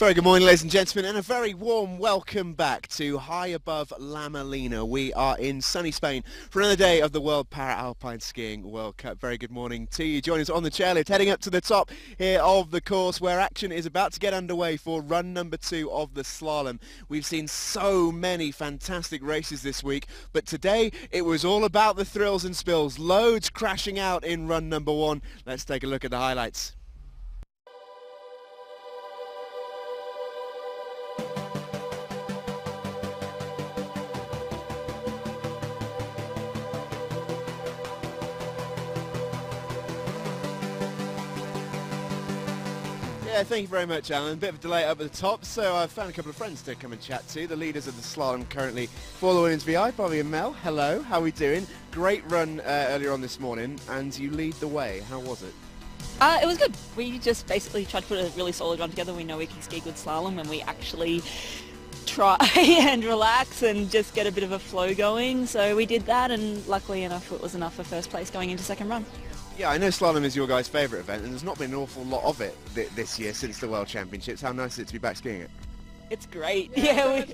Very good morning, ladies and gentlemen, and a very warm welcome back to High Above La Molina. We are in sunny Spain for another day of the World Para-Alpine Skiing World Cup. Very good morning to you. Join us on the chairlift, heading up to the top here of the course, where action is about to get underway for run number two of the slalom. We've seen so many fantastic races this week, but today it was all about the thrills and spills. Loads crashing out in run number one. Let's take a look at the highlights. Yeah, thank you very much, Alan. Bit of a delay up at the top, so I've found a couple of friends to come and chat to. The leaders of the slalom currently for the Women's VI, Bobby and Mel. Hello, how are we doing? Great run uh, earlier on this morning, and you lead the way. How was it? Uh, it was good. We just basically tried to put a really solid run together. We know we can ski good slalom when we actually try and relax and just get a bit of a flow going. So we did that, and luckily enough, it was enough for first place going into second run. Yeah, I know slalom is your guys' favourite event, and there's not been an awful lot of it th- this year since the World Championships. How nice is it to be back skiing it? It's great. Yeah,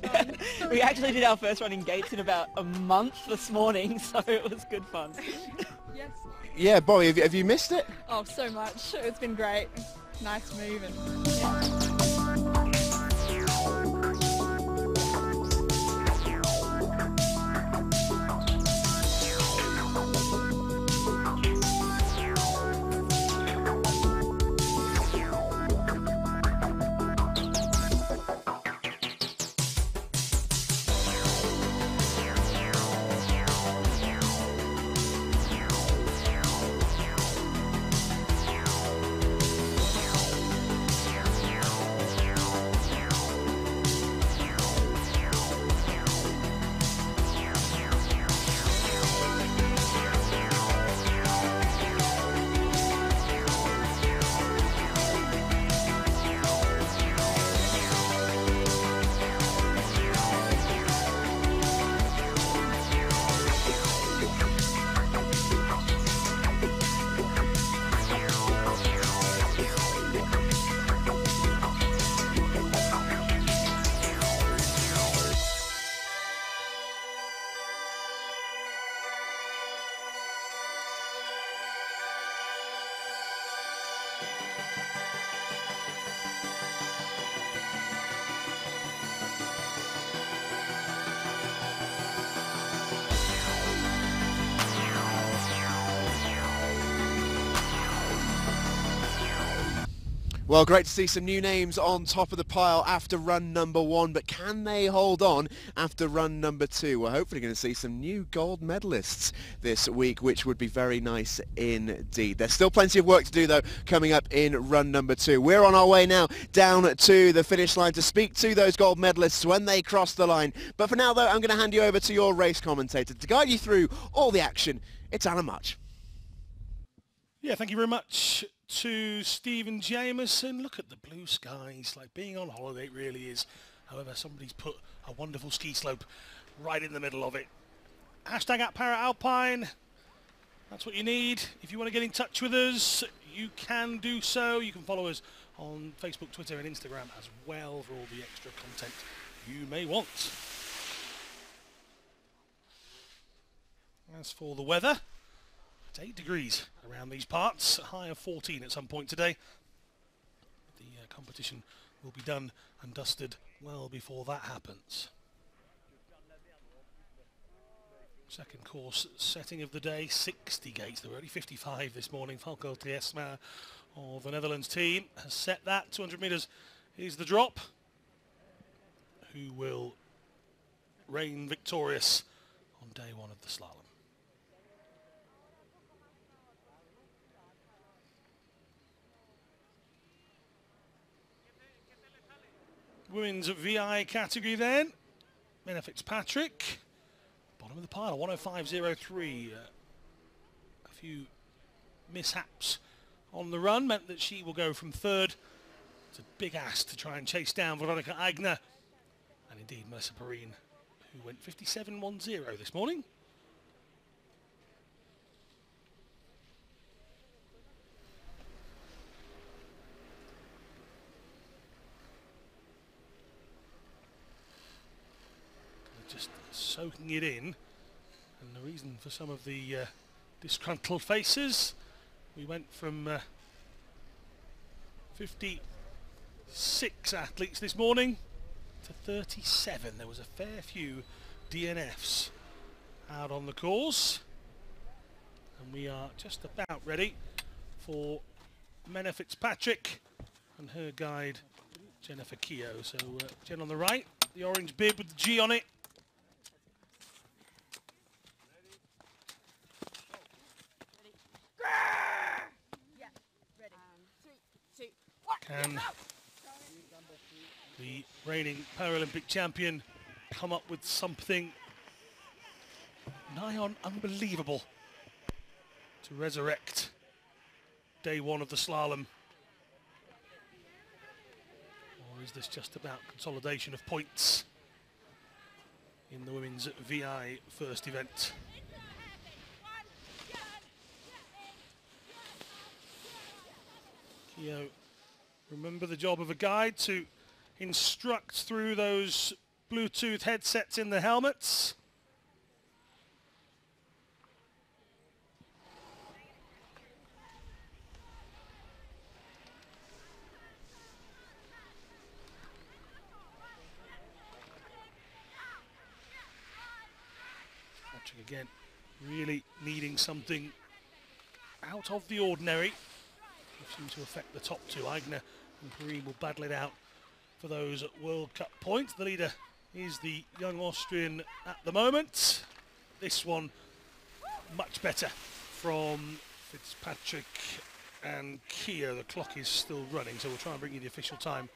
we, we actually did our first run in Gates in about a month this morning, so it was good fun. Yes. Yeah, Bobby, have you, have you missed it? Oh, so much. It's been great. Nice move and yeah. Well, great to see some new names on top of the pile after run number one, but can they hold on after run number two? We're hopefully going to see some new gold medalists this week, which would be very nice indeed. There's still plenty of work to do, though, coming up in run number two. We're on our way now down to the finish line to speak to those gold medalists when they cross the line. But for now, though, I'm going to hand you over to your race commentator to guide you through all the action. It's Alan March. Yeah, thank you very much to Stephen Jameson. Look at the blue skies, like being on holiday really is. However, somebody's put a wonderful ski slope right in the middle of it. Hashtag at Para Alpine. That's what you need. If you want to get in touch with us, you can do so. You can follow us on Facebook, Twitter and Instagram as well for all the extra content you may want. As for the weather, it's 8 degrees around these parts, high of 14 at some point today. The uh, competition will be done and dusted well before that happens. Second course setting of the day, 60 gates. There were only 55 this morning. Falco Triesma of the Netherlands team has set that. 200 metres is the drop. Who will reign victorious on day one of the slalom. Women's VI category then. Menna Fitzpatrick. Bottom of the pile, 105.03. Uh, a few mishaps on the run meant that she will go from third to big ass to try and chase down Veronica Aigner And indeed Melissa Perrine, who went 57.10 this morning. Soaking it in. And the reason for some of the uh, disgruntled faces, we went from uh, 56 athletes this morning to 37. There was a fair few DNFs out on the course. And we are just about ready for Menna Fitzpatrick and her guide Jennifer Kehoe. So uh, Jen on the right, the orange bib with the G on it. Can the reigning Paralympic champion come up with something nigh on unbelievable to resurrect day one of the slalom? Or is this just about consolidation of points in the women's VI first event? Kehoe, remember the job of a guide to instruct through those Bluetooth headsets in the helmets. Patrick again really needing something out of the ordinary. Seems to affect the top two. Aigner and Perrine will battle it out for those World Cup points. The leader is the young Austrian at the moment. This one much better from Fitzpatrick and Kehoe. The clock is still running, so we'll try and bring you the official time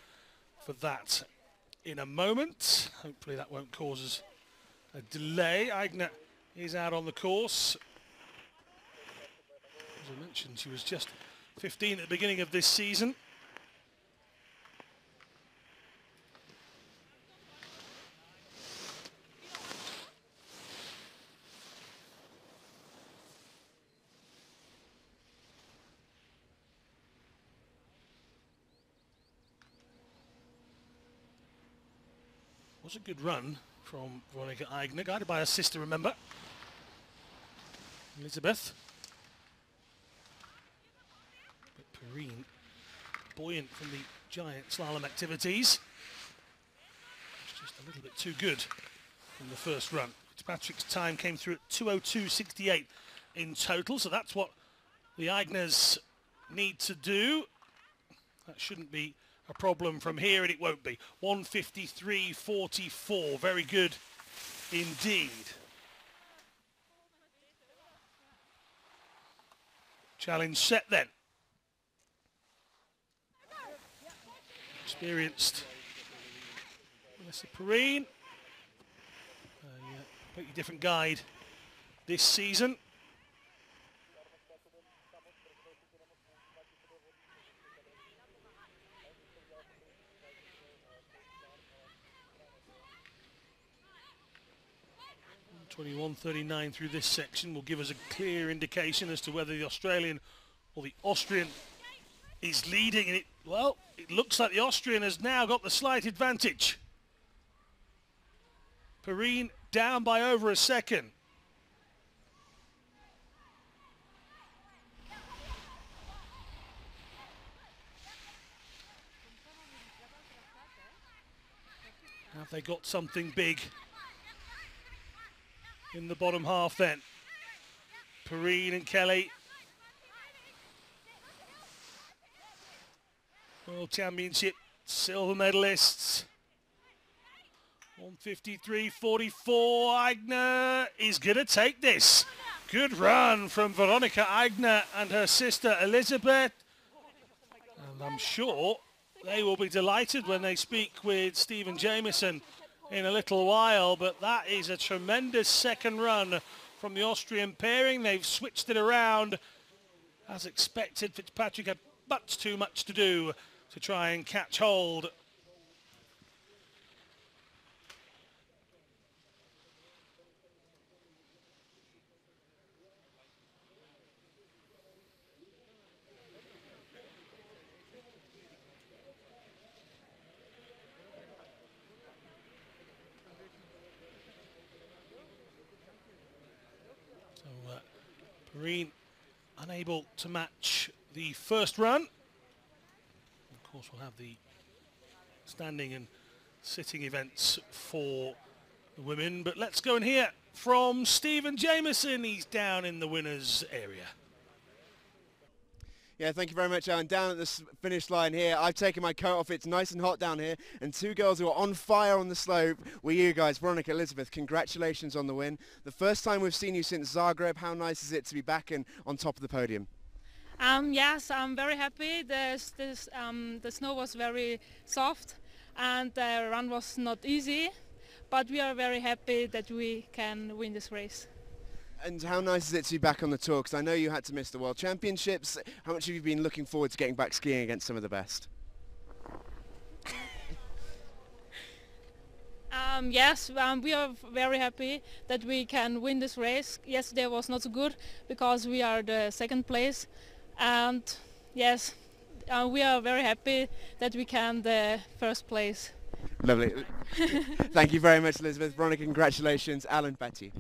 for that in a moment. Hopefully that won't cause us a delay. Aigner is out on the course. As I mentioned, she was just 15 at the beginning of this season. was a good run from Veronica Aigner, guided by her sister, remember, Elizabeth. Perrine, buoyant from the giant slalom activities, was just a little bit too good in the first run. Fitzpatrick's time came through at 202.68 in total, so that's what the Aigners need to do. That shouldn't be a problem from here, and it won't be. 153.44, very good indeed. Challenge set then. Experienced Melissa Perrine. A completely different guide this season. 21.39 through this section will give us a clear indication as to whether the Australian or the Austrian is leading. And it, well, it looks like the Austrian has now got the slight advantage. Perrine down by over a second. Have they got something big in the bottom half then. Perrine and Kelly. World Championship silver medalists. 153.44. Aigner is going to take this. Good run from Veronica Aigner and her sister Elizabeth. And I'm sure they will be delighted when they speak with Stephen Jameson in a little while, but that is a tremendous second run from the Austrian pairing. They've switched it around. As expected, Fitzpatrick had much too much to do to try and catch hold uh, unable to match the first run. Of course, we'll have the standing and sitting events for the women. But let's go and hear from Stephen Jameson. He's down in the winners area. Yeah, thank you very much, Alan. Down at the finish line here, I've taken my coat off. It's nice and hot down here. And two girls who are on fire on the slope were you guys. Veronica, Elizabeth, congratulations on the win. The first time we've seen you since Zagreb. How nice is it to be back and on top of the podium? Um, yes, I'm very happy. This, this, um, the snow was very soft and the run was not easy, but we are very happy that we can win this race. And how nice is it to be back on the tour? Because I know you had to miss the World Championships. How much have you been looking forward to getting back skiing against some of the best? Um, yes, um, we are very happy that we can win this race. Yesterday was not so good because we are the second place. And yes, uh, we are very happy that we can the first place. Lovely. Thank you very much, Elizabeth. Veronica, congratulations. Alan, Betty.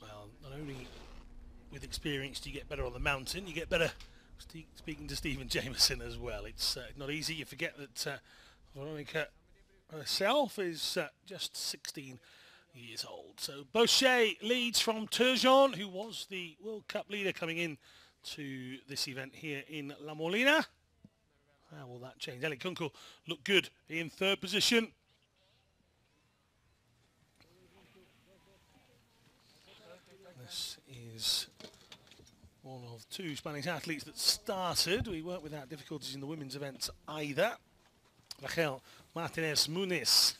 Well, not only with experience do you get better on the mountain, you get better speaking to Stephen Jameson as well. It's uh, not easy. You forget that uh, Veronica herself is uh, just 16 years old. So Bochet leads from Turgeon, who was the World Cup leader coming in to this event here in La Molina. Ah, How will that change? Ellie Kunkel looked good in third position. This is one of two Spanish athletes that started. We weren't without difficulties in the women's events either. Raquel Martinez Muniz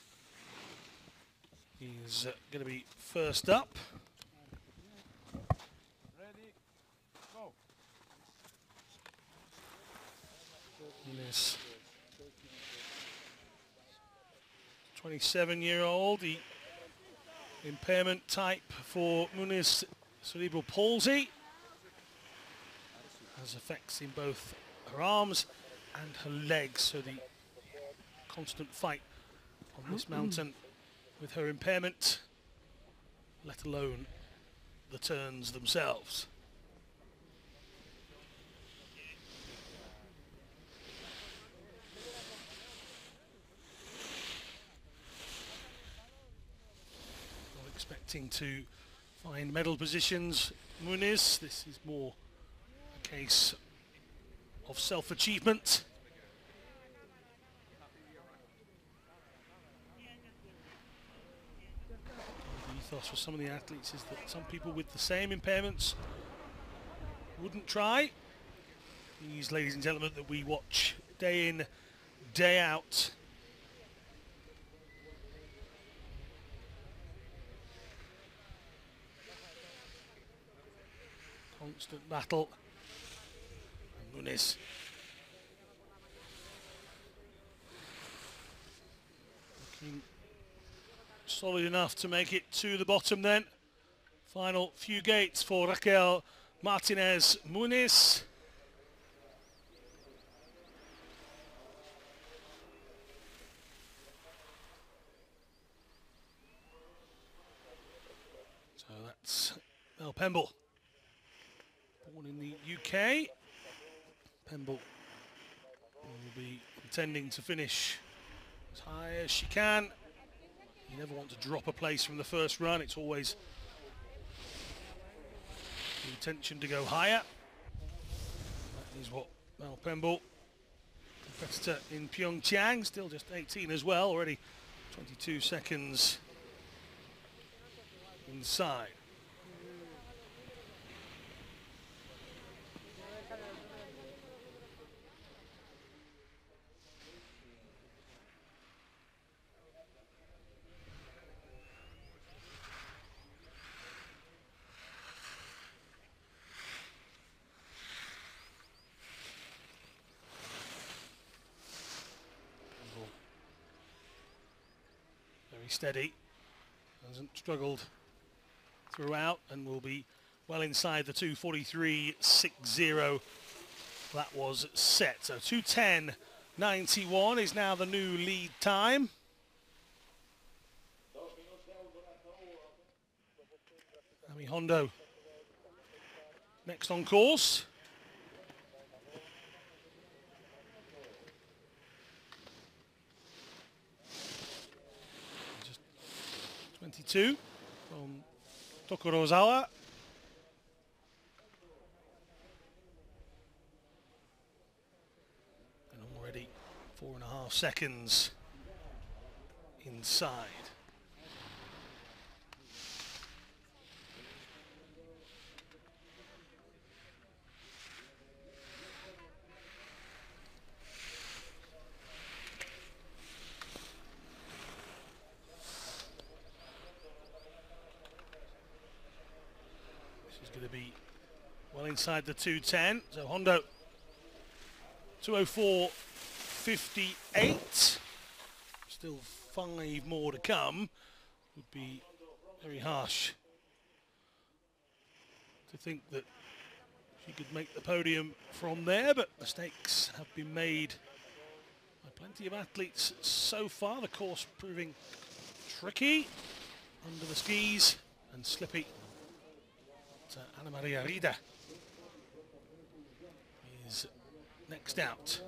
is uh, going to be first up. This 27-year-old, the impairment type for Muniz cerebral palsy. Has effects in both her arms and her legs, so the constant fight on this mountain with her impairment, let alone the turns themselves. Not expecting to find medal positions. Muniz, this is more a case of self-achievement. The ethos for some of the athletes is that some people with the same impairments wouldn't try. These ladies and gentlemen that we watch day in, day out Constant battle. And Muniz. Looking solid enough to make it to the bottom then. Final few gates for Raquel Martinez Muniz. So that's Mel Pemble born in the UK. Pemble will be intending to finish as high as she can. You never want to drop a place from the first run. It's always the intention to go higher. That is what Mel Pemble, competitor in Pyeongchang, still just 18 as well, already 22 seconds inside. Steady. Hasn't struggled throughout and will be well inside the 243.60 that was set. So 210.91 is now the new lead time. Ami Hondo next on course. Just 22 from Tokorozawa. And already four and a half seconds inside. This is going to be well inside the 210. So Hondo 204.58. Still five more to come. Would be very harsh to think that she could make the podium from there, but mistakes have been made by plenty of athletes so far. The course proving tricky under the skis and slippy. So uh, Anna Maria Rieder next out.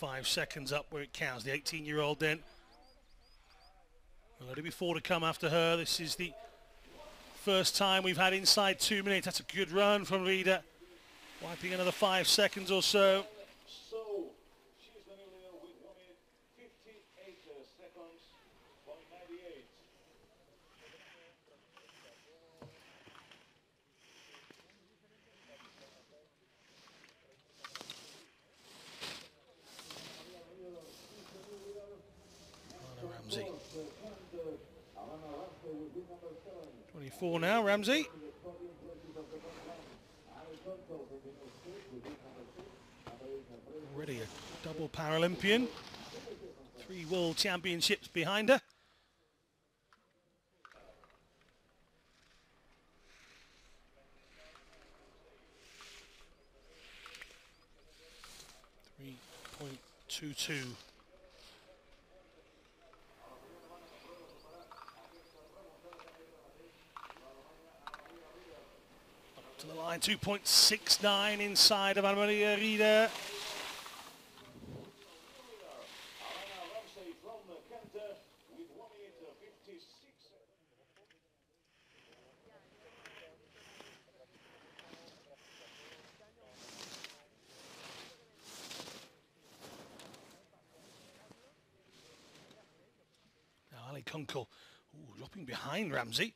2.95 seconds up where it counts. The 18-year-old then. Already before to come after her. This is the first time we've had inside two minutes. That's a good run from Rieder. Wiping another five seconds or. So she's the new leader with 1 minute 58 uh, seconds, 198. Anna Ramsay. 24 now, Ramsay. Already a double Paralympian. Three World Championships behind her. Three point two two. to the line, 2.69 inside of Anna-Maria Rieder. Alana Ramsay from uh, Cantor with 1 minute uh, 56 Now Ali Kunkel ooh, dropping behind Ramsay.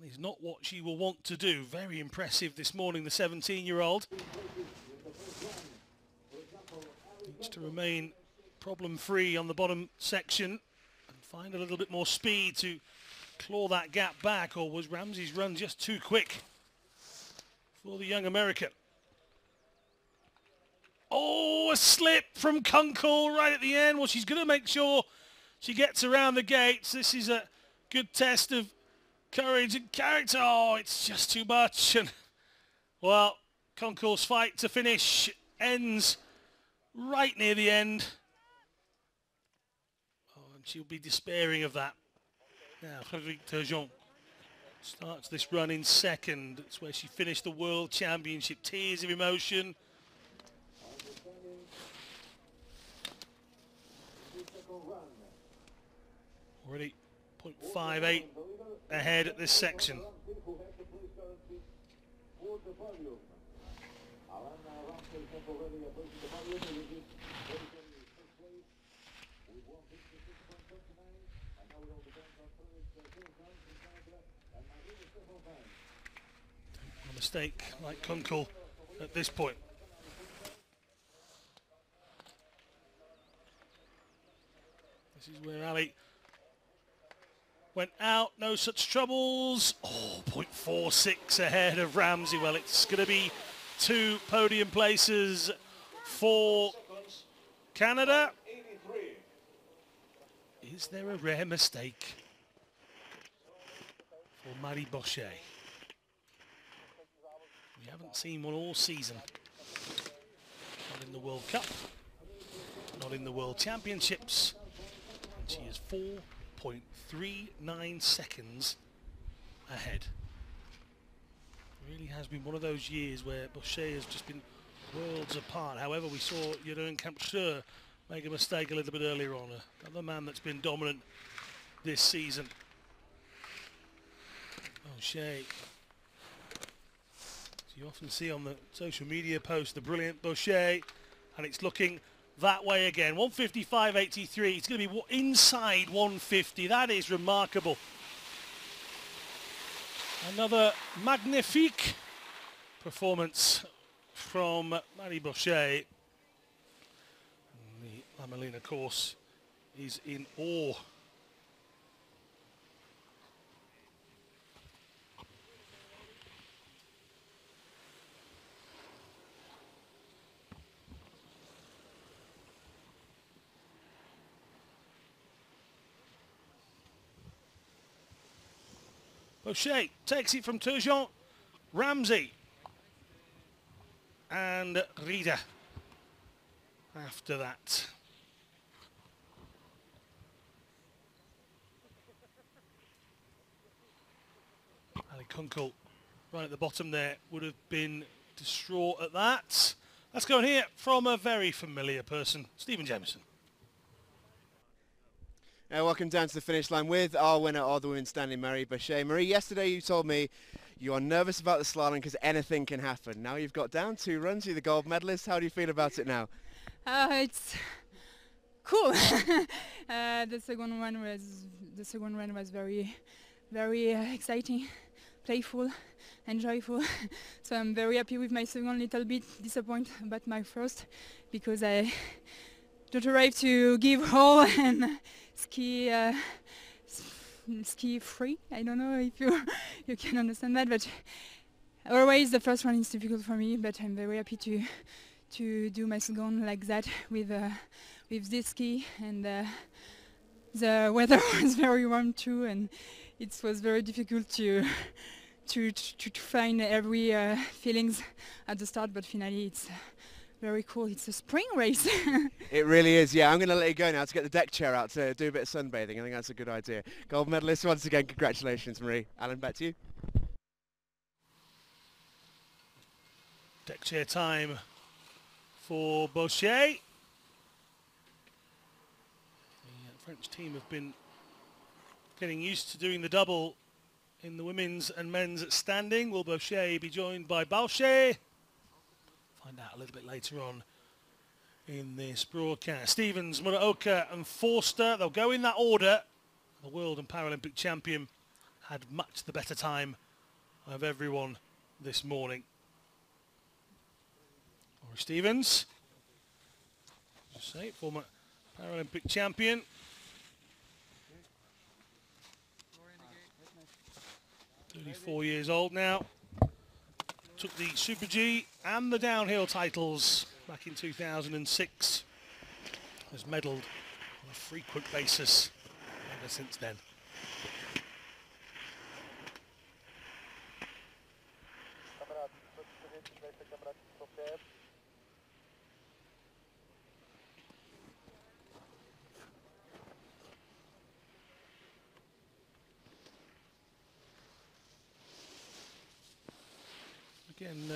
That is not what she will want to do. Very impressive this morning, the 17-year-old. Needs to remain problem-free on the bottom section and find a little bit more speed to claw that gap back, or was Ramsay's run just too quick for the young American? Oh, a slip from Kunkel right at the end. Well, she's going to make sure she gets around the gates. This is a good test of courage and character. Oh, it's just too much. And well, Concourse fight to finish ends right near the end. Oh, and she'll be despairing of that. Now, Frédérique Turgeon starts this run in second. It's where she finished the World Championship. Tears of emotion. Already 0.58 ahead at this section. who have the place currently for the podium. Alana Ramsay has already approached the podium with his very very first place with 156.29 and now it all depends on Frederick Tilson from Canada and Maria Stefan. A mistake like Kunkel at this point. This is where Ali went out, no such troubles. Oh, 0.46 ahead of Ramsay. Well, it's going to be two podium places for Canada. Is there a rare mistake for Marie Bochet? We haven't seen one all season. Not in the World Cup, not in the World Championships. And she is 4.39 seconds ahead. Really has been one of those years where Bochet has just been worlds apart. However, we saw Jeroen Kampschreur make a mistake a little bit earlier on. Another man that's been dominant this season. Oh, Bochet. So you often see on the social media post the brilliant Bochet, and it's looking that way again. 155.83. It's going to be inside 150. That is remarkable. Another magnifique performance from Marie Bochet. The La Molina course is in awe. Bochet takes it from Turgeon, Ramsay and Rieder after that. Ali Kunkel right at the bottom there would have been distraught at that. Let's go and hear from a very familiar person, Stephen Jameson. Uh, welcome down to the finish line with our winner of the women's standing, Marie Bochet. Marie, yesterday you told me you are nervous about the slalom because anything can happen. Now you've got down two runs, you're the gold medalist. How do you feel about it now? Uh, it's cool. uh, the second one was the second run was very, very uh, exciting, playful, and joyful. so I'm very happy with my second. Little bit disappointed about my first because I don't arrive to give all and ski uh, ski free. I don't know if you you can understand that, but always the first one is difficult for me. But I'm very happy to to do my second like that with uh, with this ski and uh, the weather was very warm too, and it was very difficult to. To, to, to find every uh, feelings at the start, but finally it's very cool. It's a spring race. it really is, yeah. I'm going to let you go now to get the deck chair out to do a bit of sunbathing. I think that's a good idea. Gold medalist once again. Congratulations, Marie. Alan, back to you. Deck chair time for Bochet. The uh, French team have been getting used to doing the double in the women's and men's standing. Will Bochet be joined by Bauchet? Find out a little bit later on in this broadcast. Stephens, Muraoka and Forster, they'll go in that order. The world and Paralympic champion had much the better time of everyone this morning. Laurie Stephens, say, former Paralympic champion. Thirty-four years old now. Took the Super G and the downhill titles back in 2006. Has medalled on a frequent basis ever since then.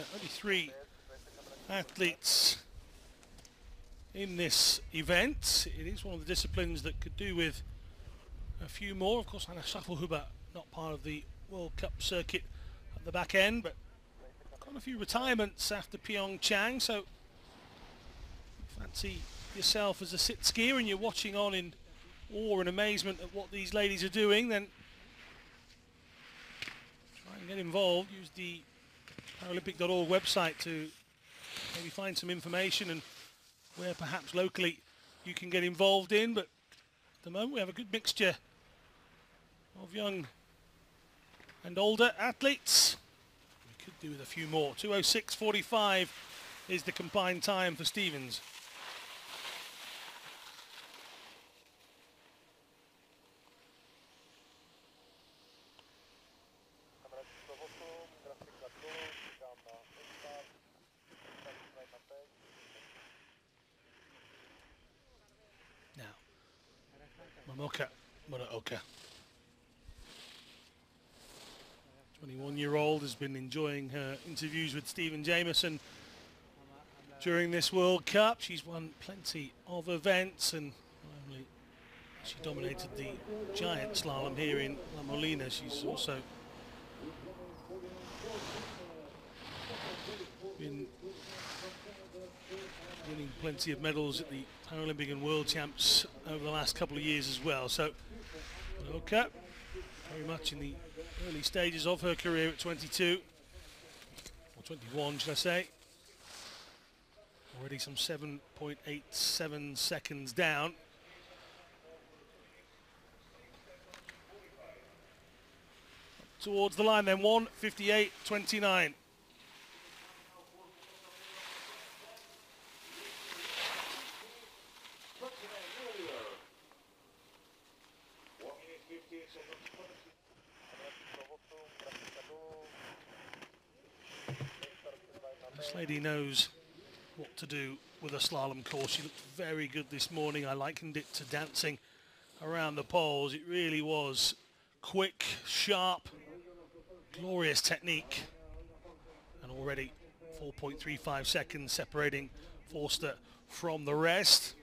Uh, only three athletes in this event. It is one of the disciplines that could do with a few more. Of course, Anna Schaffelhuber not part of the World Cup circuit at the back end, but got a few retirements after Pyeongchang, so fancy yourself as a sit skier and you're watching on in awe and amazement at what these ladies are doing, then try and get involved. Use the Paralympic.org website to maybe find some information and where perhaps locally you can get involved in. But at the moment we have a good mixture of young and older athletes. We could do with a few more. 206.45 is the combined time for Stephens. Now, Momoka Muraoka. 21-year-old has been enjoying her interviews with Stephen Jameson during this World Cup. She's won plenty of events and only she dominated the giant slalom here in La Molina, she's also been winning plenty of medals at the Paralympic and World Champs over the last couple of years as well. So, okay, very much in the early stages of her career at 22, or 21 should I say. Already some 7.87 seconds down. Towards the line then, 158.29. Knows what to do with a slalom course. She looked very good this morning. I likened it to dancing around the poles. It really was quick, sharp, glorious technique. And already 4.35 seconds separating Forster from the rest.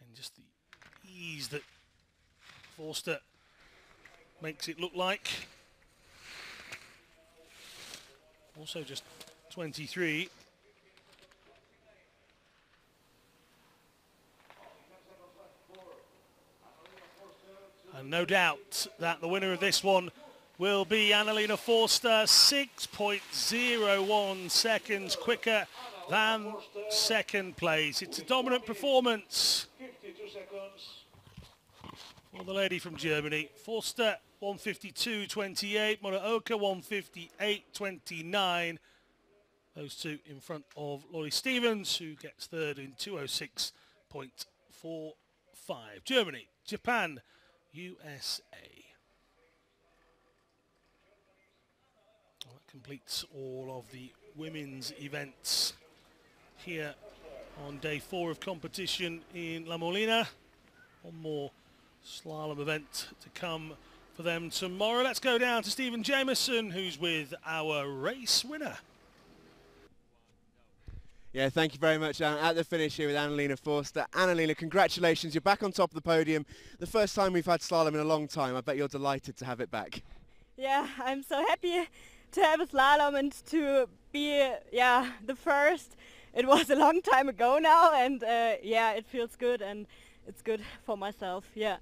Again, just the ease that Forster makes it look like. Also just 23. And no doubt that the winner of this one will be Annalena Forster, 6.01 seconds quicker than second place. It's a dominant performance for the lady from Germany. Forster 152.28, Muraoka 158.29. Those two in front of Laurie Stephens, who gets third in 206.45. Germany, Japan, USA. Well, that completes all of the women's events here on day four of competition in La Molina. One more slalom event to come for them tomorrow. Let's go down to Stephen Jameson, who's with our race winner. Yeah, thank you very much, Anne. At the finish here with Annalena Forster. Annalena, congratulations. You're back on top of the podium. The first time we've had slalom in a long time. I bet you're delighted to have it back. Yeah, I'm so happy to have a slalom and to be, yeah, the first. It was a long time ago now, and uh, yeah, it feels good, and it's good for myself, yeah.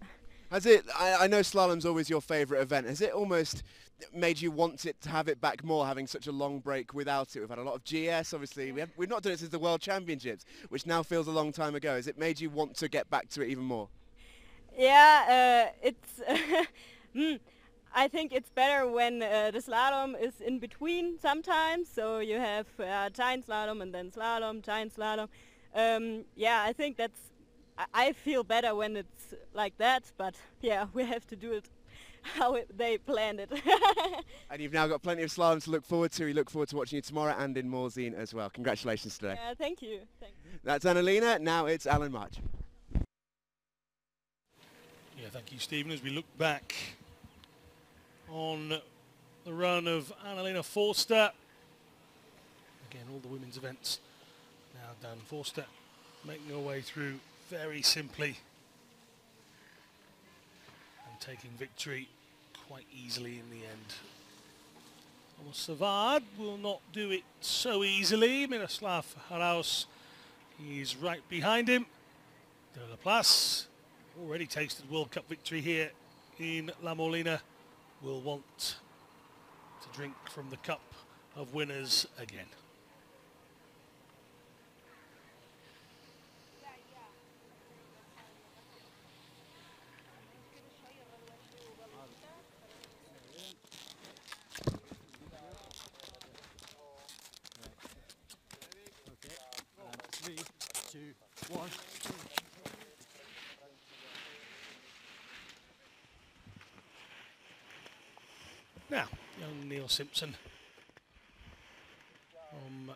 Has it, I, I know slalom's always your favourite event, has it almost made you want it to have it back more, having such a long break without it? We've had a lot of GS, obviously. We have, we've not done it since the World Championships, which now feels a long time ago. Has it made you want to get back to it even more? Yeah, uh, it's... mm, I think it's better when uh, the slalom is in between sometimes. So you have uh, giant slalom and then slalom, giant slalom. Um, yeah, I think that's I feel better when it's like that, but yeah, we have to do it how it, they planned it. and you've now got plenty of slalom to look forward to. We look forward to watching you tomorrow and in Morzine as well. Congratulations today. Yeah, thank you. Thanks. That's Annalena. Now it's Alan March. Yeah, thank you, Stephen. As we look back on the run of Annalena Forster. Again, all the women's events now done. Forster making her way through very simply and taking victory quite easily in the end. Thomas Savard will not do it so easily. Miroslav Haraus, he's right behind him. Deleplace already tasted World Cup victory here in La Molina. Will want to drink from the cup of winners again. Now, young Neil Simpson from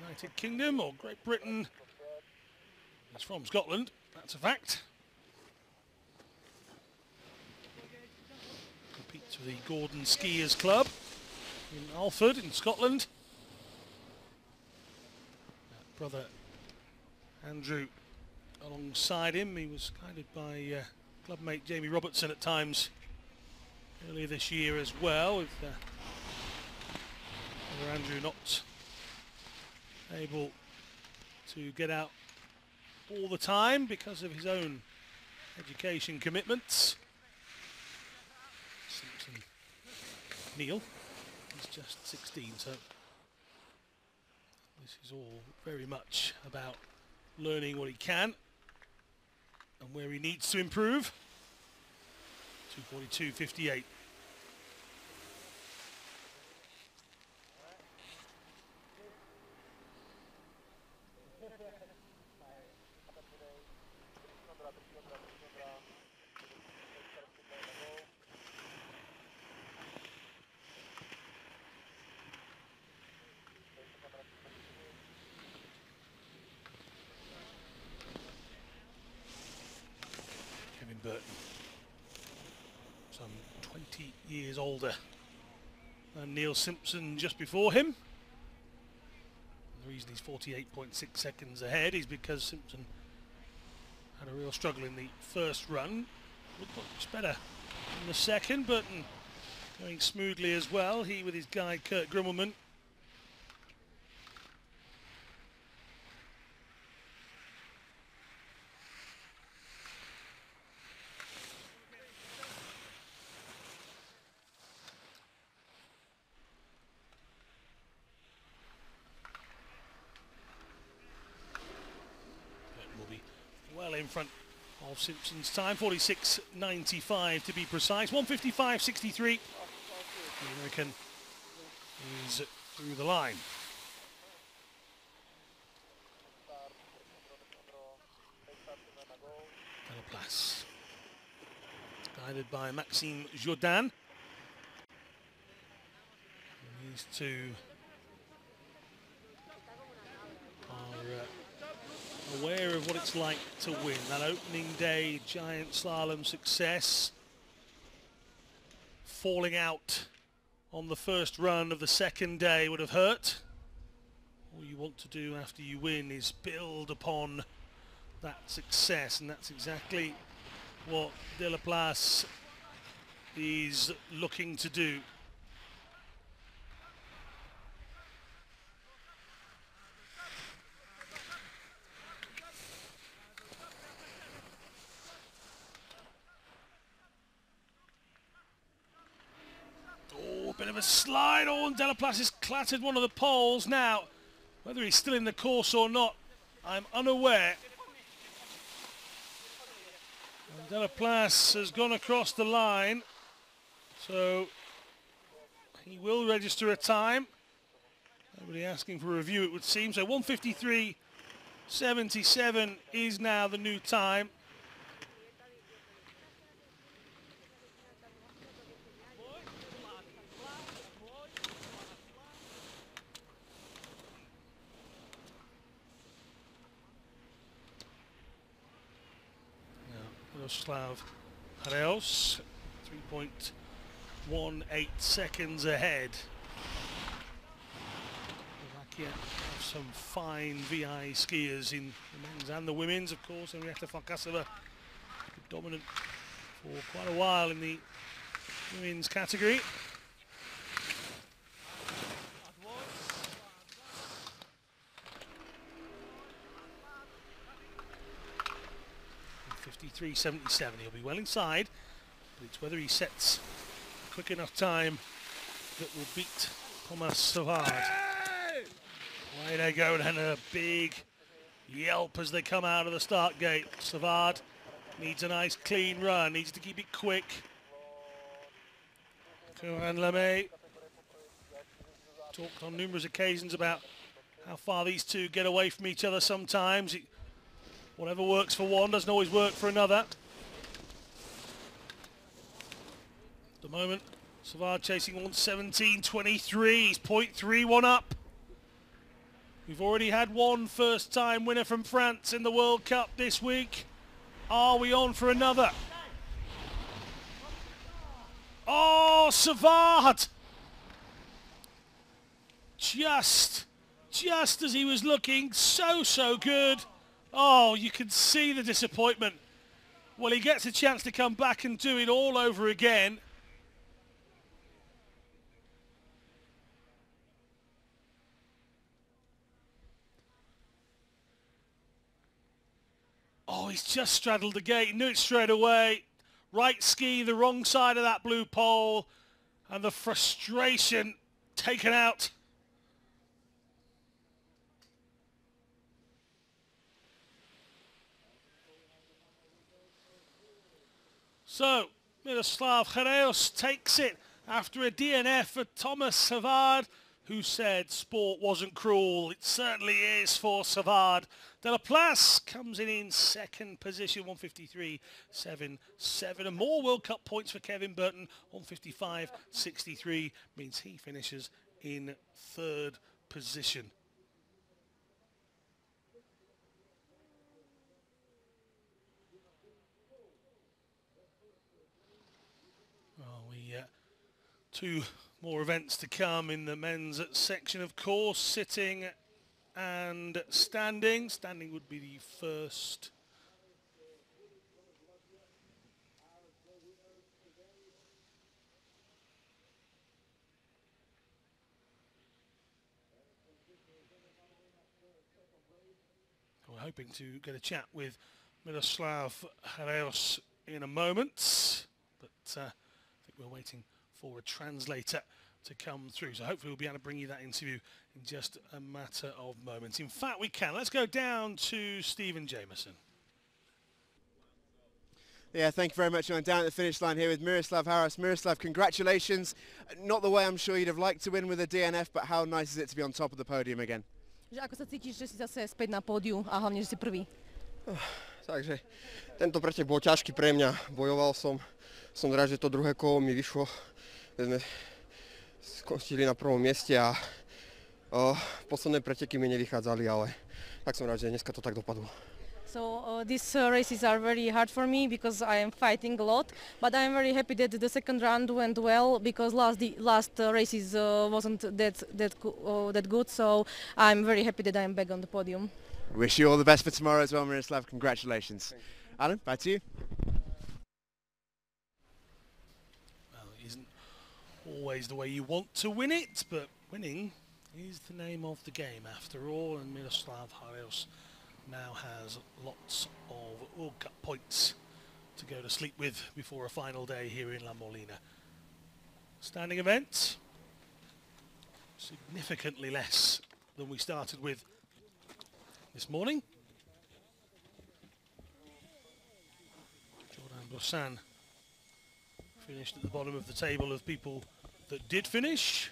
United Kingdom or Great Britain. He's from Scotland, that's a fact. Competes for the Gordon Skiers Club in Alford in Scotland. Brother Andrew alongside him. He was guided by uh, clubmate Jamie Robertson at times earlier this year as well with uh, Andrew not able to get out all the time because of his own education commitments. Simpson Neil is just 16 so this is all very much about learning what he can and where he needs to improve. 242.58. Kevin Burton. Some 20 years older than Simpson just before him. The reason he's 48.6 seconds ahead is because Simpson had a real struggle in the first run. Looked much better in the second, but going smoothly as well. He with his guide Kurt Grimmelman. Burton will be well in front of Simpson's time. 46.95 to be precise. 155.63. The American is through the line. Deleplace. Guided by Maxime Jourdan. These two are uh, aware of what it's like to win. That opening day giant slalom success. Falling out on the first run of the second day would have hurt. All you want to do after you win is build upon that success and that's exactly what Deleplace is looking to do. Oh, a bit of a slide. on. Deleplace has clattered one of the poles. Now, whether he's still in the course or not, I'm unaware. And Deleplace has gone across the line. So he will register a time. Nobody asking for a review, it would seem. So 153.77 is now the new time. Miroslav Haraus, 3.18 seconds ahead. Slovakia have some fine VI skiers in the men's and the women's, of course. Henrieta Farkasova, dominant for quite a while in the women's category. Fifty-three seventy-seven. He'll be well inside, but it's whether he sets a quick enough time that will beat Thomas Savard. Way they go and a big yelp as they come out of the start gate. Savard needs a nice clean run, needs to keep it quick. Cohan Lemay talked on numerous occasions about how far these two get away from each other sometimes. It, whatever works for one doesn't always work for another. At the moment, Savard chasing 117.23. He's 0.31 up. We've already had one first-time winner from France in the World Cup this week. Are we on for another? Oh, Savard! Just, just as he was looking so, so good. Oh, you can see the disappointment. Well, he gets a chance to come back and do it all over again. Oh, he's just straddled the gate. He knew it straight away. Right ski, the wrong side of that blue pole. And the frustration taken out. So, Miroslav Haraus takes it after a DNF for Thomas Savard, who said sport wasn't cruel. It certainly is for Savard. Deleplace comes in in second position, 153.77. And more World Cup points for Kevin Burton, 155.63, means he finishes in third position. Two more events to come in the men's section, of course, sitting and standing. Standing would be the first. We're hoping to get a chat with Miroslav Haraus in a moment, but uh, I think we're waiting for a translator to come through. So hopefully we'll be able to bring you that interview in just a matter of moments. In fact, we can. Let's go down to Stephen Jameson. Yeah, thank you very much. I'm down at the finish line here with Miroslav Haraus. Miroslav, congratulations. Not the way I'm sure you'd have liked to win with a DNF, but how nice is it to be on top of the podium again? Že ako sa cítiš, že si zase späť na pódiu a hlavne, že si prvý? Takže tento pretek bol ťažký pre mňa. Bojoval som, som rád, že to druhé kolo mi vyšlo. Sme skončili na prvom mieste a o, posledné preteky mi nevychádzali, ale tak som rád, že dneska to tak dopadlo. So uh, these uh, races are very hard for me because I am fighting a lot, but I am very happy that the second round went well because last the last uh, races uh, wasn't that that uh, that good. So I'm very happy that I am back on the podium. Wish you all the best for tomorrow as well, Miroslav. Congratulations. Alan, back to you. Well, it isn't always the way you want to win it, but winning is the name of the game after all, and Miroslav Haraus now has lots of oh, World Cup points to go to sleep with before a final day here in La Molina. Standing event, significantly less than we started with this morning. Jordan Broisin finished at the bottom of the table of people that did finish.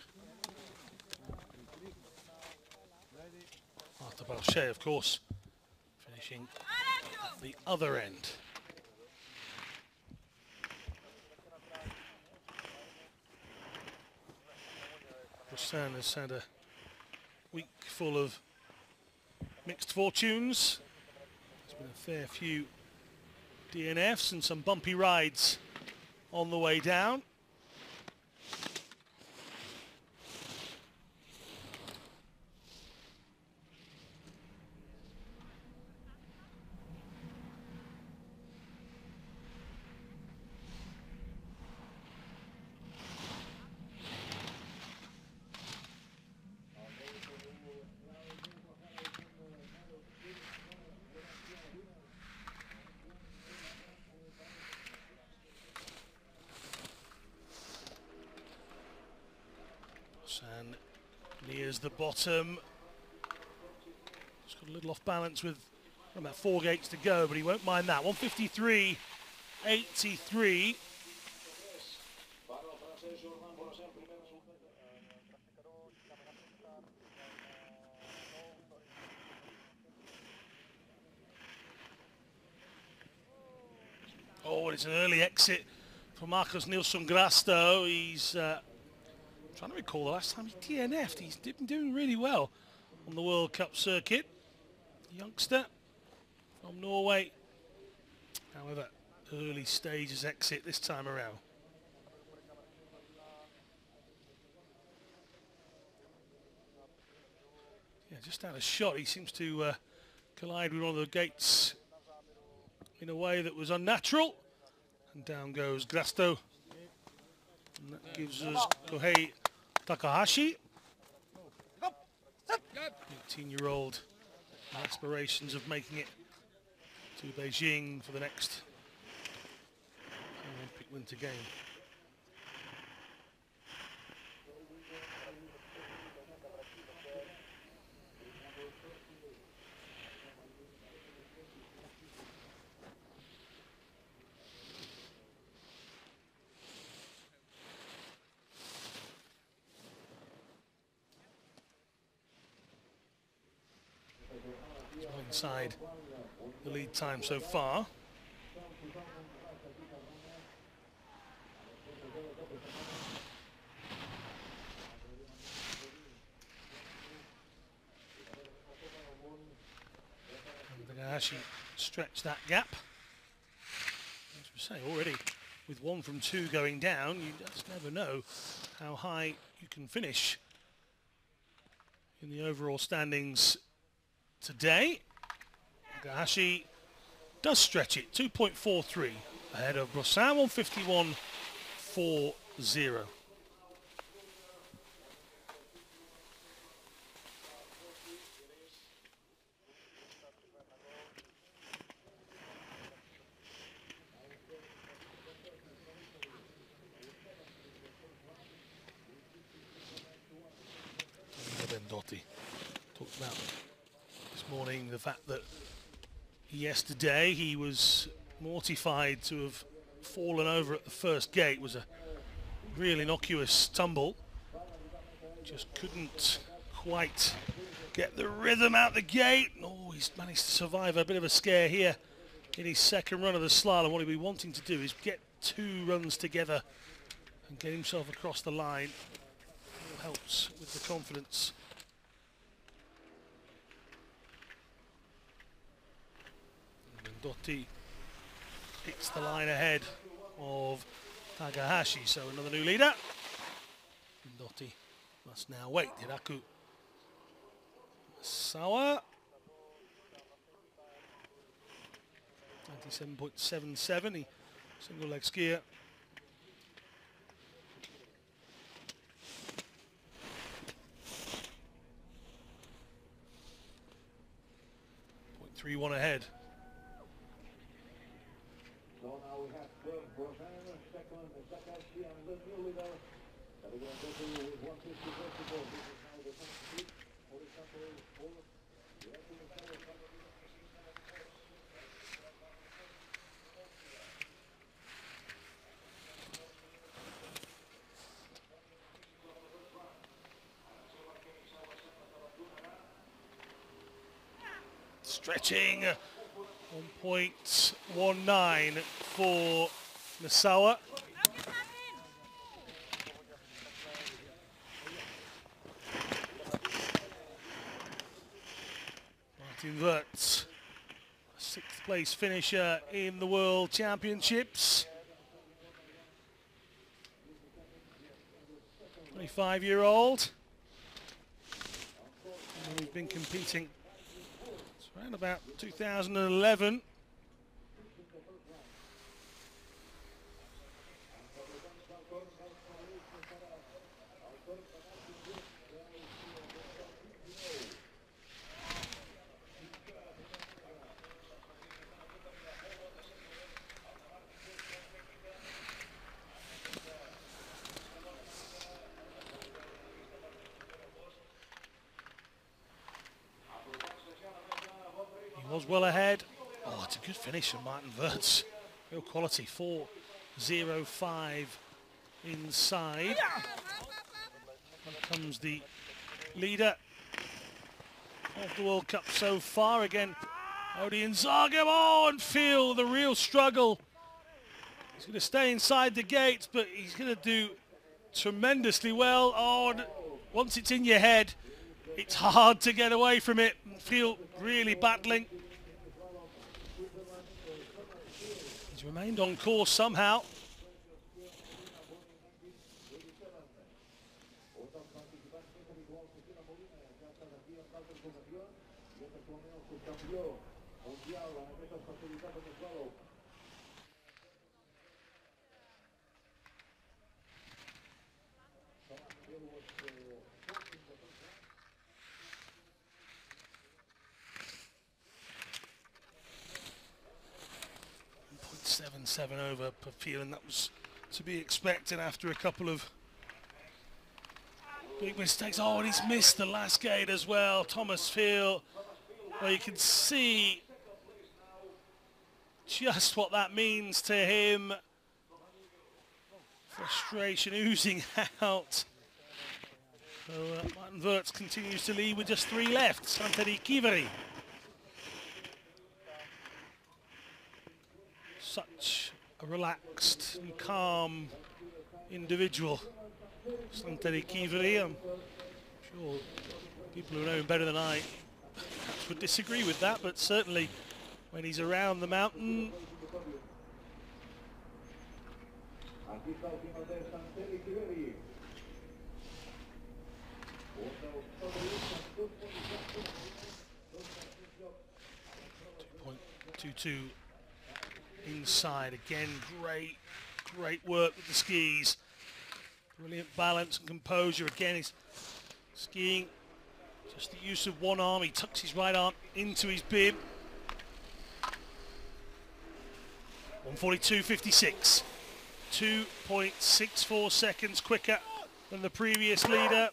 Arthur Bauchet, of course, finishing at the other end. Broisin has had a week full of mixed fortunes. There's been a fair few DNFs and some bumpy rides on the way down. bottom. Just got a little off balance with about four gates to go, but he won't mind that. 153, 83. Oh, it's an early exit for Marcus Nilsson Grasto. He's uh, trying to recall the last time he DNF'd. He's been doing really well on the World Cup circuit. Youngster from Norway. However, early stages exit this time around. Yeah, just out of shot. He seems to uh, collide with one of the gates in a way that was unnatural. And down goes Grasto. And that gives us Kohei Takahashi. 18-year-old aspirations of making it to Beijing for the next Olympic Winter Game. Inside the lead time so far. And Takahashi stretch that gap. As we say, already with one from two going down, you just never know how high you can finish in the overall standings today. Takahashi does stretch it, 2.43 ahead of Broisin, 151.40. Bendotti talked about this morning the fact that yesterday he was mortified to have fallen over at the first gate. It was a real innocuous tumble. Just couldn't quite get the rhythm out the gate. Oh, he's managed to survive a bit of a scare here in his second run of the slalom. What he'll be wanting to do is get two runs together and get himself across the line. It helps with the confidence. Dotti hits the line ahead of Takahashi, so another new leader. Dotti must now wait. Hiraku Sawa. 97.77, he single leg skier. Point three one ahead. So now we have third Broisin, second Takahashi, and the new leader. Category Doku with 150 to go. This is now the top speed. Horizontal forward. The acting side of Stretching 1.19 for Misawa. Martin Würz, sixth place finisher in the World Championships. 25 year old. And we've been competing around about 2011. He was well ahead. Oh, from Martin Würz. Real quality, 4.05 inside. Here comes the leader of the World Cup so far. Again, Odin Zagam. Oh, and feel the real struggle He's going to stay inside the gates, but he's going to do tremendously well. Oh, once it's in your head, it's hard to get away from it. Feel really battling. He's remained on course somehow. Seven over per field, that was to be expected after a couple of big mistakes. Oh, and he's missed the last gate as well. Thomas Pfyl, well, you can see just what that means to him. Frustration oozing out. So uh, Martin Würz continues to lead with just three left. Santeri Kiiveri. Such a relaxed and calm individual. Santeri Kiiveri, I'm sure people who know him better than I would disagree with that, but certainly when he's around the mountain, Kiiveri. Point two two inside again. Great, great work with the skis. Brilliant balance and composure. Again, he's skiing just the use of one arm. He tucks his right arm into his bib. 142.56. 2.64 seconds quicker than the previous leader.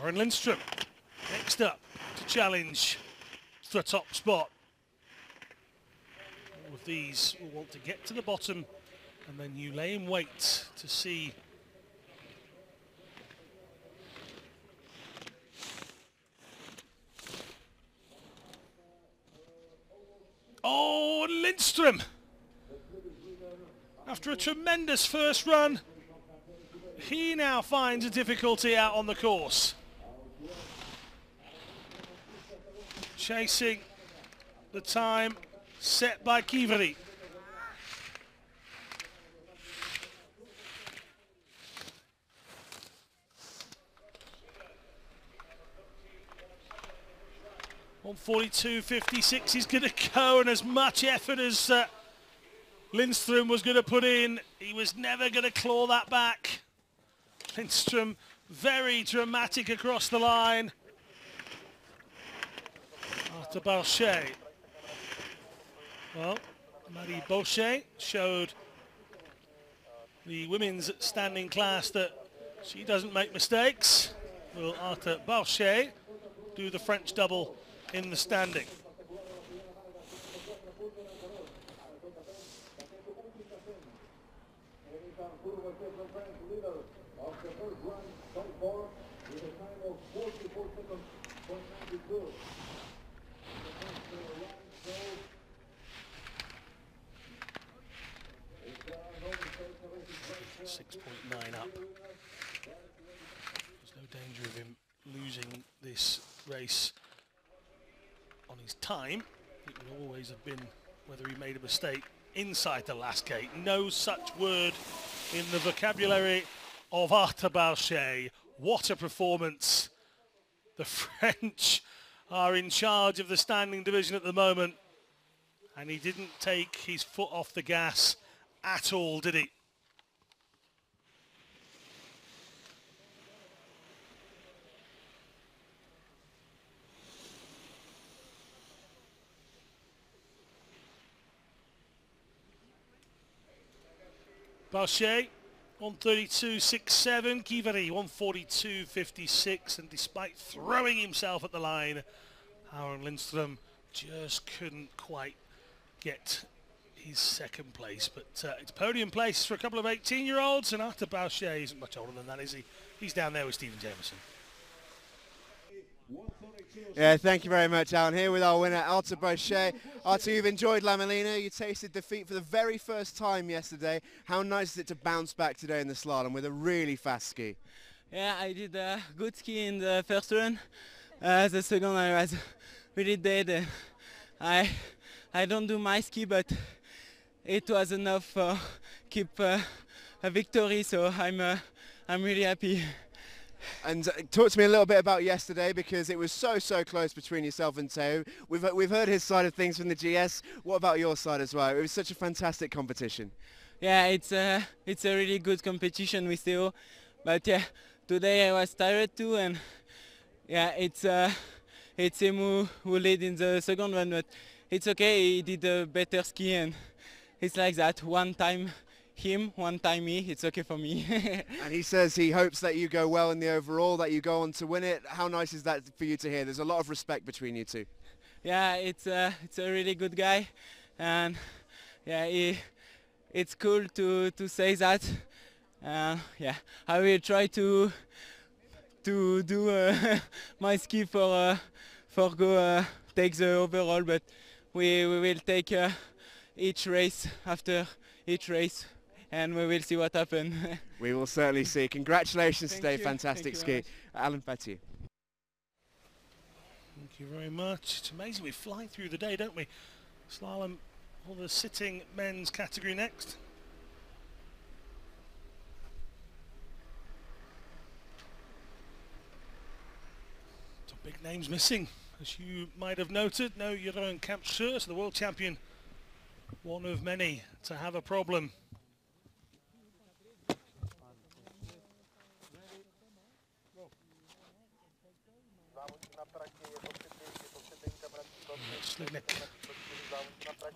Aaron Lindstrom next up to challenge the top spot. All of these will want to get to the bottom and then you lay in wait to see Oh, Lindstrom! After a tremendous first run, he now finds a difficulty out on the course. Chasing the time set by Kiiveri. On 42.56 he's going to go and as much effort as uh, Lindstrom was going to put in, he was never going to claw that back. Lindstrom very dramatic across the line. Arthur Bauchet. Well, Marie Bauchet showed the women's standing class that she doesn't make mistakes. Will Arthur Bauchet do the French double in the standing? Anytime Kurva the French leader of the first run so far with a time of 44 seconds, point 92. The first uh, run shows it's uh, no mistake, the race is very 6.9 up. There's no danger of him losing this race on his time. It would always have been whether he made a mistake inside the last gate. No such word in the vocabulary of Arthur Bauchet. What a performance. The French are in charge of the standing division at the moment. And he didn't take his foot off the gas at all, did he? Bauchet, 132.67. Kiiveri, 142.56. And despite throwing himself at the line, Aaron Lindstrom just couldn't quite get his second place. But uh, it's podium place for a couple of 18-year-olds. And Arthur Bauchet isn't much older than that, is he? He's down there with Stephen Jameson. Yeah, thank you very much, Alan. Here with our winner, Arthur Bauchet. Arthur, you've enjoyed La Molina. You tasted defeat for the very first time yesterday. How nice is it to bounce back today in the slalom with a really fast ski? Yeah, I did a good ski in the first run. Uh, the second I was really dead. I I don't do my ski, but it was enough for keep uh, a victory. So I'm uh, I'm really happy. And uh, talk to me a little bit about yesterday because it was so so close between yourself and Theo. We've we've heard his side of things from the GS. What about your side as well? It was such a fantastic competition. Yeah, it's a it's a really good competition with Theo, but yeah, today I was tired too, and yeah, it's uh, it's him who, who led in the second one, but it's okay. He did a better ski, and it's like that. One time him, one time me. It's okay for me. and he says he hopes that you go well in the overall, that you go on to win it. How nice is that for you to hear? There's a lot of respect between you two. Yeah, it's a it's a really good guy, and yeah, he, it's cool to to say that. Uh, yeah, I will try to to do uh, my ski for uh, for go uh, take the overall, but we we will take uh, each race after each race and we will see what happens. we will certainly see. Congratulations Thank today, you. fantastic Thank you ski. Alan Petty. Thank you very much. It's amazing we fly through the day, don't we? Slalom all the sitting men's category next. Some big names missing, as you might have noted. No Jeroen Kampschreur, the world champion, one of many to have a problem. Slivnik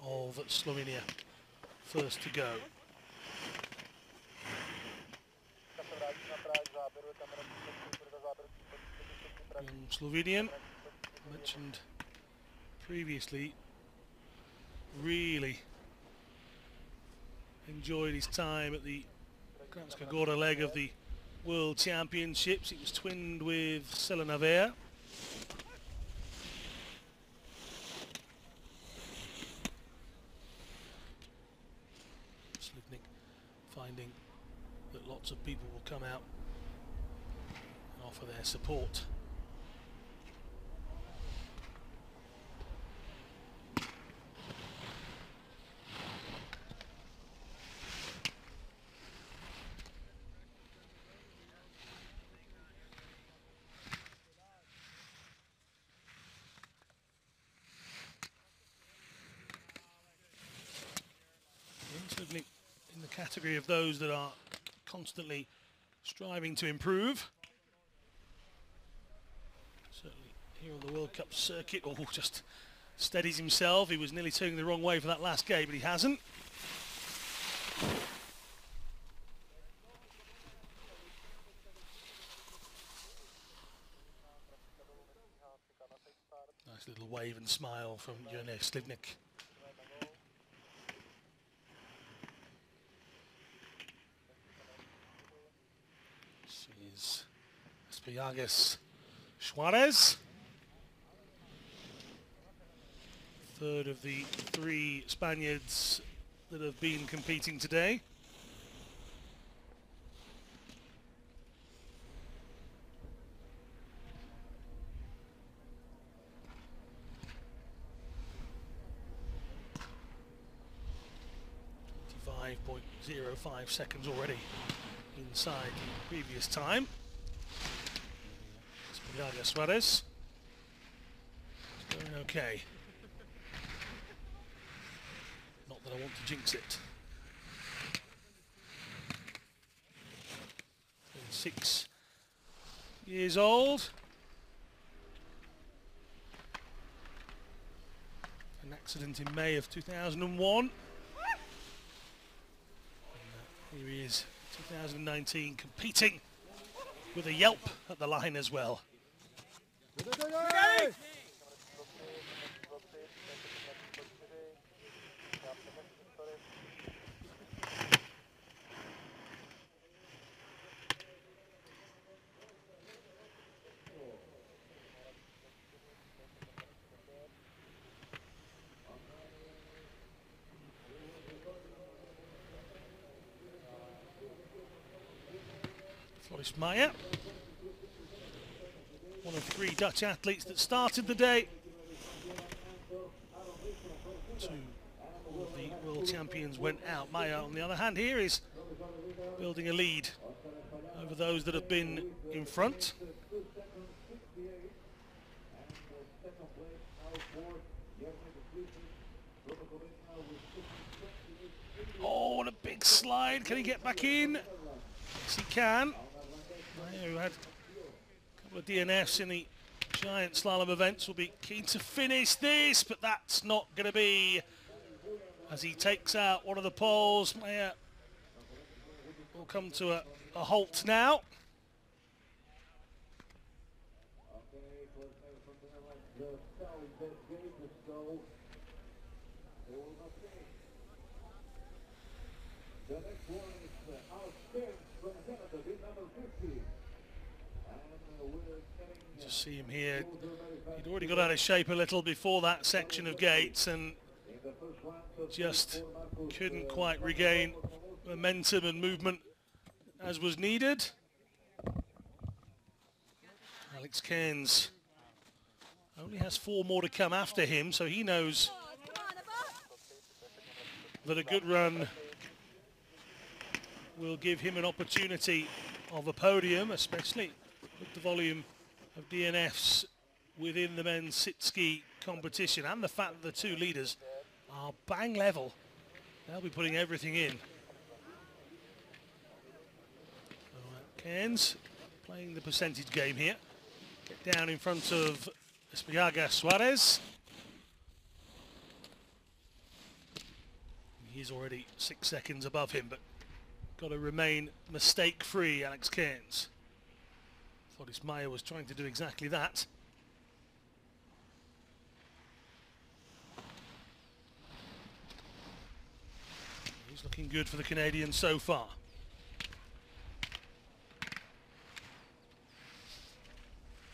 of Slovenia, first to go. Slovenian, mentioned previously, really enjoyed his time at the Kranjska Gora leg of the World Championships. It was twinned with Selena Vea. Slivnik finding that lots of people will come out and offer their support. Slivnik in the category of those that are constantly striving to improve. Certainly here on the World Cup circuit, oh, just steadies himself. He was nearly turning the wrong way for that last gate, but he hasn't. Nice little wave and smile from Jone Slivnik. This is Espiagas Suarez. Third of the three Spaniards that have been competing today. Twenty-five point zero five seconds already inside the previous time. Espiaga Suarez. It's going okay. Not that I want to jinx it. Six years old. An accident in May of 2001. And, uh, here he is, 2019, competing with a Yelp at the line as well. Meijer. One of three Dutch athletes that started the day. Two of the world champions went out. Meijer, on the other hand, here is building a lead over those that have been in front. Oh, what a big slide. Can he get back in? Yes, he can. Who had a couple of DNFs in the giant slalom events, will be keen to finish this, but that's not going to be as he takes out one of the poles. Meijer will come to a, a halt now. The next one is uh, Alex Cairns from Canada, bid number 50. And uh, we're getting Just see him here. He'd already got out of shape a little before that section of gates and just couldn't quite regain momentum and movement as was needed. Alex Cairns only has four more to come after him, so he knows that a good run will give him an opportunity of a podium, especially with the volume of DNFs within the men's sit ski competition and the fact that the two leaders are bang level. They'll be putting everything in. Cairns playing the percentage game here. Get down in front of Espiaga Suarez. He's already six seconds above him, but got to remain mistake-free, Alex Cairns. Floris Meijer was trying to do exactly that. He's looking good for the Canadians so far.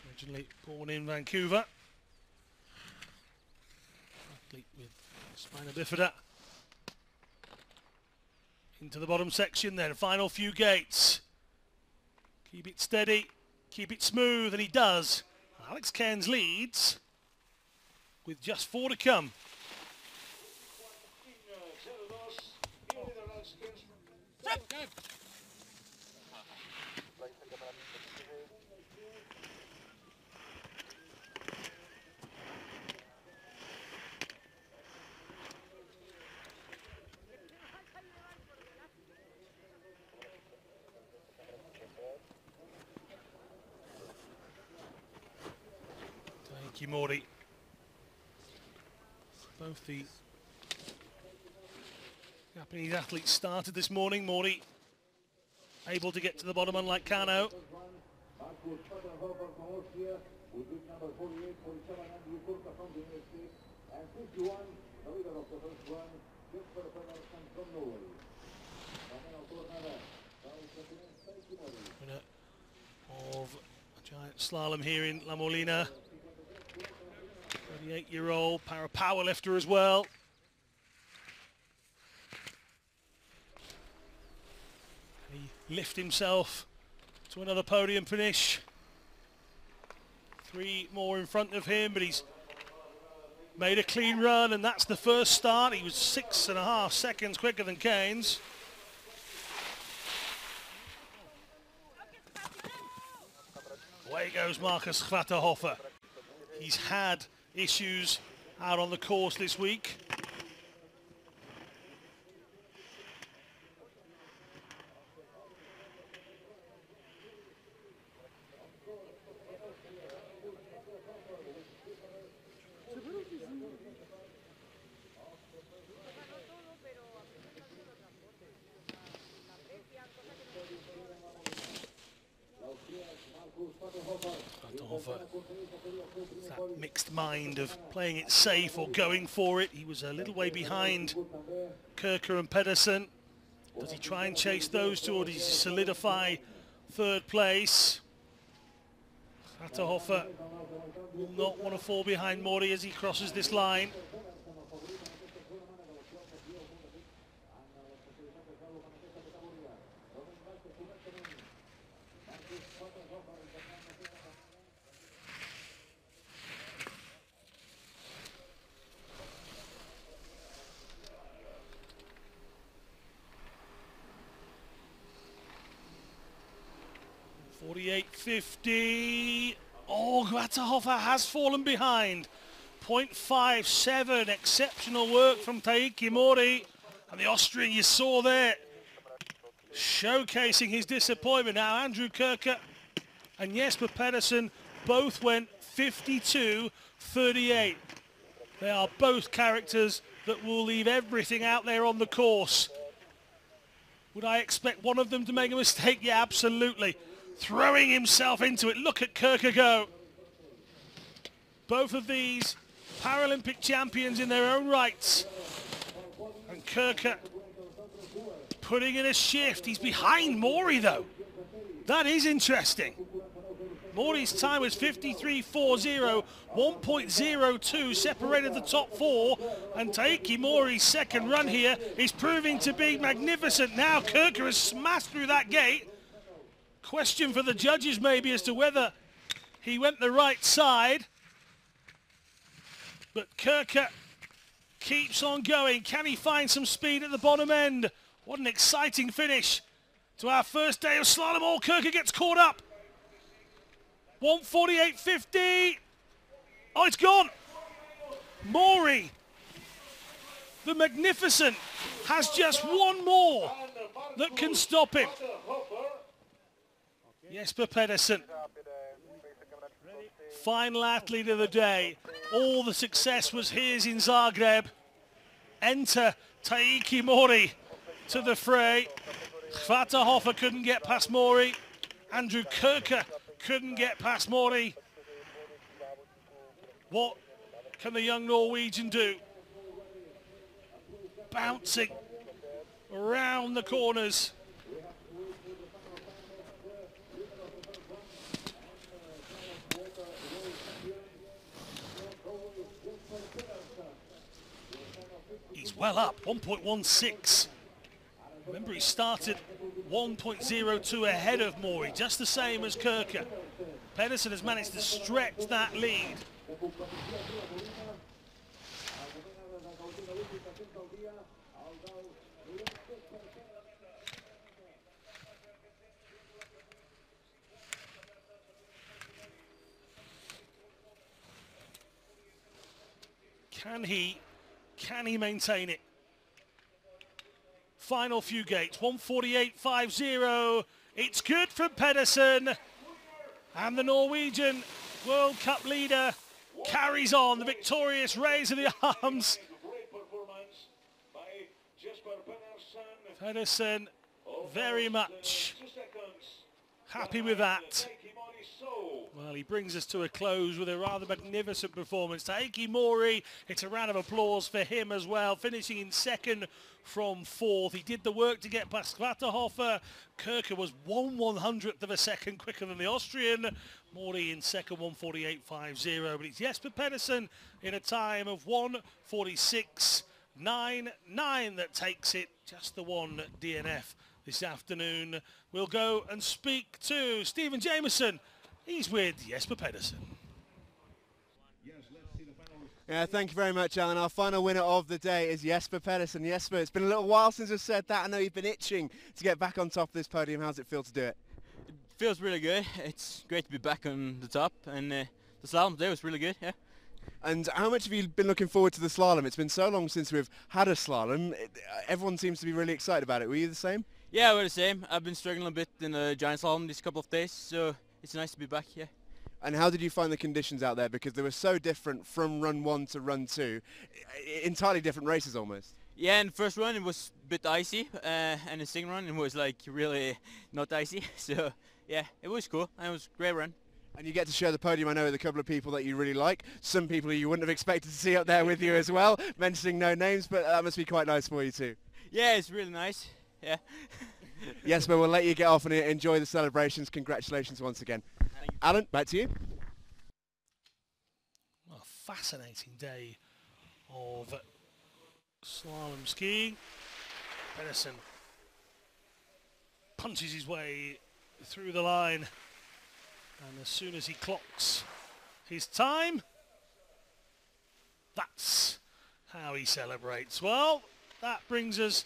Originally born in Vancouver. Athlete with spina bifida. Into the bottom section then, final few gates. Keep it steady, keep it smooth, and he does. Alex Cairns leads with just four to come. Morii. Both the Japanese athletes started this morning. Morii able to get to the bottom, unlike Kano. Marcus Schottenhofer from Austria with bid number 48, 47, Andrew Kurka from the United States. And 51, the the first one, Jesper Pedersen from Norway. Daniel Tornada, South Continent, thank you, Morii. Winner of a giant slalom here in La Molina. 38-year-old para powerlifter as well. He lift himself to another podium finish. Three more in front of him, but he's made a clean run, and that's the first start. He was six and a half seconds quicker than Cairns. Away goes Marcus Schwaterhofer. He's had issues out on the course this week. That mixed mind of playing it safe or going for it. He was a little way behind Kurka and Pedersen. Does he try and chase those two or does he solidify third place? Gfatterhofer will not want to fall behind Morii as he crosses this line. 48.50. Oh, Gfatterhofer has fallen behind. 0.57. Exceptional work from Taiki Morii. And the Austrian you saw there showcasing his disappointment. Now Andrew Kurka and Jesper Pedersen both went 52-38. They are both characters that will leave everything out there on the course. Would I expect one of them to make a mistake? Yeah, absolutely. Throwing himself into it. Look at Kurka go. Both of these Paralympic champions in their own rights. And Kurka putting in a shift. He's behind Morii though. That is interesting. Morii's time was 53.40, 1.02 separated the top four, and Taiki Morii's second run here is proving to be magnificent. Now Kurka has smashed through that gate. Question for the judges maybe as to whether he went the right side. But Kurka keeps on going. Can he find some speed at the bottom end? What an exciting finish to our first day of slalom. All Kurka gets caught up. 148.50. Oh, it's gone. Morii, the magnificent, has just one more that can stop him. Jesper Pedersen. Final athlete of the day. All the success was his in Zagreb. Enter Taiki Morii to the fray. Gfatterhofer couldn't get past Morii. Andrew Kurka couldn't get past Morii. What can the young Norwegian do? Bouncing around the corners. He's well up, 1.16. Remember, he started 1.02 ahead of Morii, just the same as Kurka. Pedersen has managed to stretch that lead. Can he, can he maintain it? Final few gates, 148.50. It's good from Pedersen. And the Norwegian World Cup leader carries on the victorious raise of the arms. Pedersen very much happy with that. Well, he brings us to a close with a rather magnificent performance. Taiki Morii, it's a round of applause for him as well, finishing in second from fourth. He did the work to get past Gfatterhofer. Kurka was one one hundredth of a second quicker than the Austrian. Morii in second, 148.50. But it's Jesper Pedersen in a time of 146.99 that takes it. Just the one DNF this afternoon. We'll go and speak to Stephen Jameson. He's with Jesper Pedersen. Yeah, thank you very much, Alan. Our final winner of the day is Jesper Pedersen. Jesper, it's been a little while since we've said that. I know you've been itching to get back on top of this podium. How's it feel to do it? It feels really good. It's great to be back on the top, and uh, the slalom today was really good. Yeah. And how much have you been looking forward to the slalom? It's been so long since we've had a slalom. It, everyone seems to be really excited about it. Were you the same? Yeah, we're the same. I've been struggling a bit in the giant slalom these couple of days, so it's nice to be back. here. And how did you find the conditions out there? Because they were so different from run one to run two, entirely different races almost. Yeah, in the first run it was a bit icy, uh, and the second run it was like really not icy. So yeah, it was cool. And it was a great run. And you get to share the podium, I know, with a couple of people that you really like. Some people you wouldn't have expected to see up there with you as well, mentioning no names, but that must be quite nice for you too. Yeah, it's really nice. Yeah. yes, but we'll let you get off and enjoy the celebrations. Congratulations once again. Alan, back to you. A fascinating day of slalom skiing. Pedersen punches his way through the line and as soon as he clocks his time, that's how he celebrates. Well, that brings us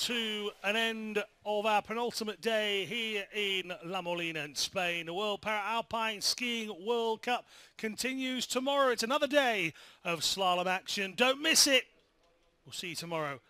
to an end of our penultimate day here in La Molina in Spain. The World Para-Alpine Skiing World Cup continues tomorrow. It's another day of slalom action. Don't miss it. We'll see you tomorrow